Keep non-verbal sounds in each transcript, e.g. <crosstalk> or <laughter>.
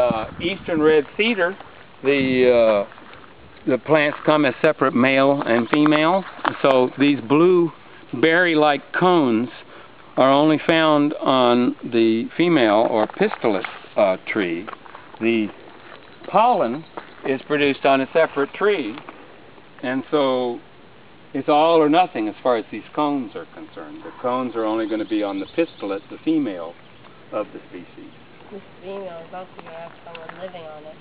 uh, eastern red cedar, the uh, the plants come as separate male and female. So these blue berry-like cones are only found on the female or pistillate uh, tree. The pollen is produced on a separate tree, and so it's all or nothing as far as these cones are concerned. The cones are only going to be on the pistillate, the female of the species. This female is also going to have someone living on it.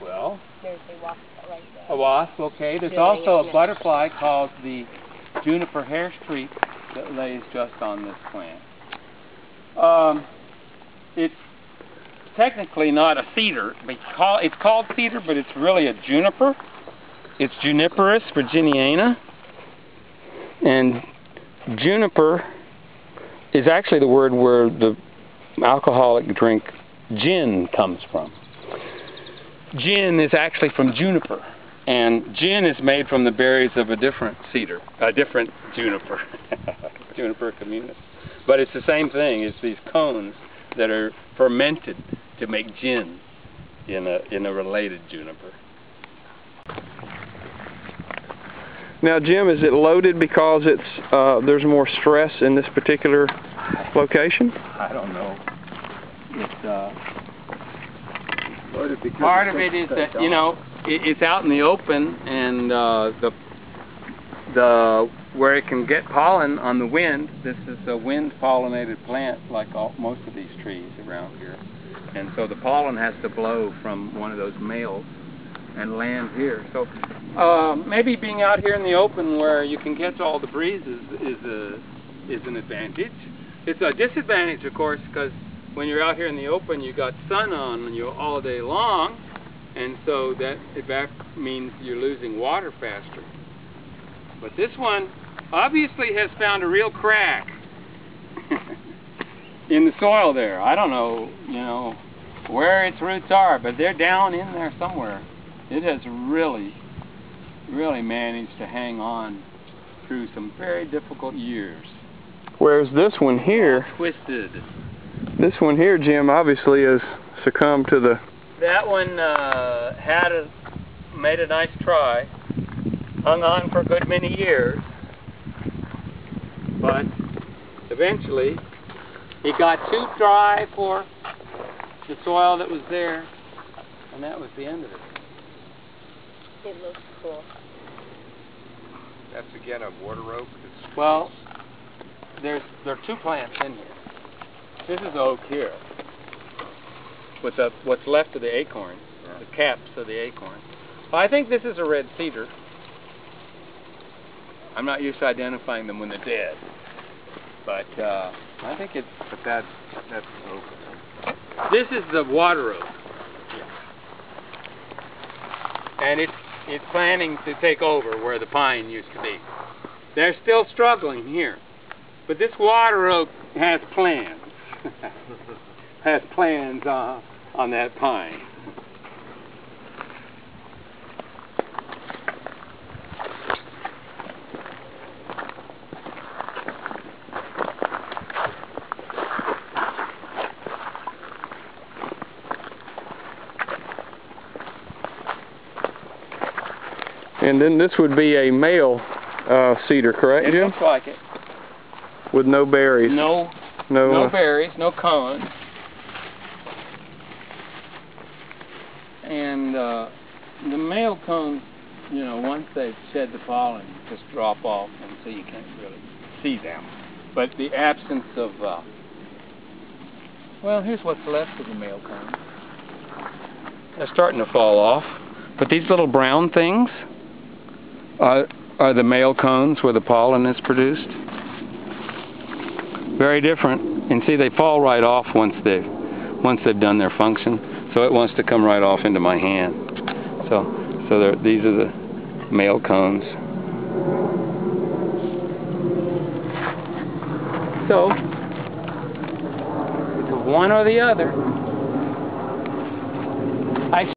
Well, There's a wasp right there. a wasp, okay. There's also a butterfly called the juniper hair streak that lays just on this plant. Um, it's technically not a cedar. Call- It's called cedar, but it's really a juniper. It's Juniperus virginiana. And juniper is actually the word where the alcoholic drink gin comes from. Gin is actually from juniper, and gin is made from the berries of a different cedar, a different juniper, <laughs> juniper communis. But it's the same thing. It's these cones that are fermented to make gin in a in a related juniper. Now, Jim, is it loaded because it's uh, there's more stress in this particular location? I don't know. It's uh, Loaded because part of it is that dark. you know it, it's out in the open and uh, the the where it can get pollen on the wind. This is a wind pollinated plant, like all, most of these trees around here, and so the pollen has to blow from one of those males and land here. So uh, maybe being out here in the open where you can catch all the breezes is a is an advantage. It's a disadvantage, of course, because when you're out here in the open, you got sun on you all day long, and so that evap means you're losing water faster. But this one obviously has found a real crack <laughs> in the soil there. I don't know, you know, where its roots are, but they're down in there somewhere. It has really, really managed to hang on through some very difficult years. Whereas this one here, Twisted. this one here, Jim, obviously has succumbed to the. That one uh, had a made a nice try, hung on for a good many years, but eventually it got too dry for the soil that was there, and that was the end of it. It looks cool. That's again a water oak. It's Well, there's there are two plants in here. This is oak here, with the what's left of the acorn, Yeah. the caps of the acorn. I think this is a red cedar. I'm not used to identifying them when they're dead, but uh, I think it's. but that's that's oak. This is the water oak, and it's it's planning to take over where the pine used to be. They're still struggling here, but this water oak has plans. <laughs> has plans uh, on that pine. And then this would be a male uh, cedar, correct, It Jim? looks like it. With no berries. No, No. no uh, berries, no cones, and uh, the male cones, you know, once they've shed the pollen, just drop off, and so you can't really see them. But the absence of, uh, well, here's what's left of the male cones. They're starting to fall off, but these little brown things are, are the male cones where the pollen is produced very different. And see, they fall right off once they've once they've done their function. So it wants to come right off into my hand. So so these are the male cones. So it's one or the other.